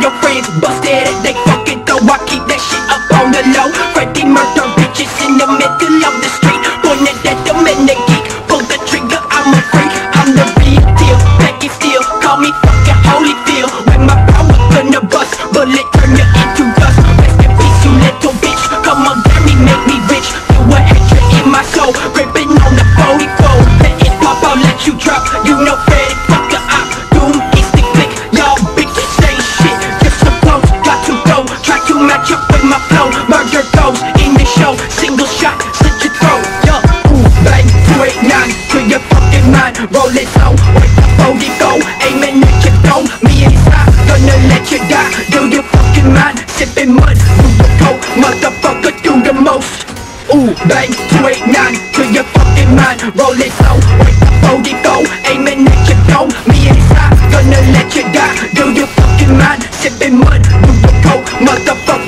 your friends busted it, they fucking though I keep that shit up on the low. Freddie murder bitches in the middle of the street. Pointed at them and they geek Pull the trigger, I'm a freak. I'm the real deal, Becky Steel Call me fucking Holyfield When my power gonna bust Bullet turn you into dust. Rest in peace you little bitch. Come on get me, make me rich. Feel a hatred in my soul. Gripping on the 44 Let it pop, I'll let you drop. You know sipping mud. Move the coke, motherfucker, do the most. Ooh, bang, 289 to your fucking mind. Roll it slow, wait the 44 Aiming at your dome, me inside Gonna let you die, do your fucking mind. Sipping mud, move the coke, motherfucker